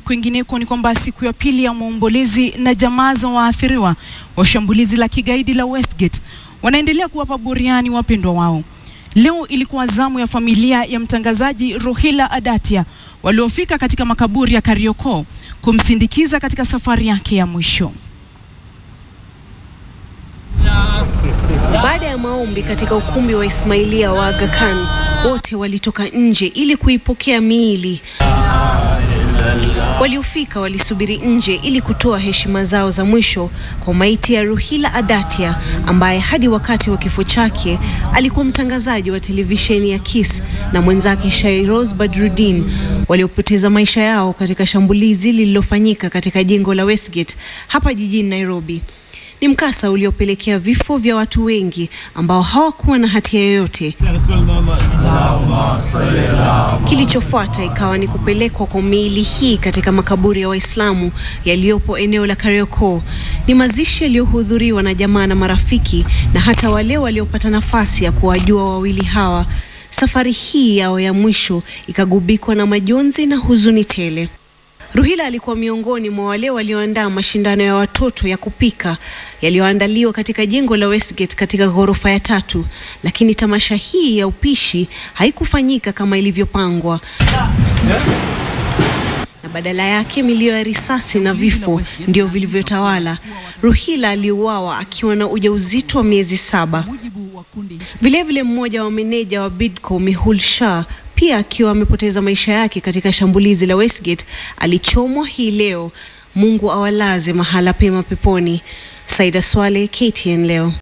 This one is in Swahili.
kwingineko ni kwamba siku ya pili ya maombolezi na jamaa za waathiriwa wa shambulizi la kigaidi la Westgate wanaendelea kuwapa buriani wapendwa wao. Leo ilikuwa zamu ya familia ya mtangazaji Rohila Adatia waliofika katika makaburi ya Kariokoo kumsindikiza katika safari yake ya mwisho. Baada ya maombi katika ukumbi wa Ismailia wa Aga Khan, wote walitoka nje ili kuipokea miili. Waliofika walisubiri nje ili kutoa heshima zao za mwisho kwa maiti ya Ruhila Adatia ambaye hadi wakati wa kifo chake alikuwa mtangazaji wa televisheni ya Kiss na mwenzake Shairoz Badruddin waliopoteza maisha yao katika shambulizi lililofanyika katika jengo la Westgate hapa jijini Nairobi. Ni mkasa uliopelekea vifo vya watu wengi ambao hawakuwa na hatia yoyote. Kilichofuata ikawa ni kupelekwa kwa miili hii katika makaburi ya Waislamu yaliyopo eneo la Kariokoo. Ni mazishi yaliyohudhuriwa na jamaa na marafiki na hata wale waliopata nafasi ya kuwajua wawili hawa. Safari hii yao ya mwisho ikagubikwa na majonzi na huzuni tele. Ruhila alikuwa miongoni mwa wale walioandaa mashindano ya watoto ya kupika yaliyoandaliwa katika jengo la Westgate katika ghorofa ya tatu, lakini tamasha hii ya upishi haikufanyika kama ilivyopangwa na badala yake milio ya risasi na vifo ndio vilivyotawala. Ruhila aliuawa akiwa na ujauzito wa miezi saba. Vilevile mmoja wa meneja wa Bidco Mihul Shah pia akiwa amepoteza maisha yake katika shambulizi la Westgate alichomwa hii leo. Mungu awalaze mahala pema peponi. Saida Swale, KTN leo.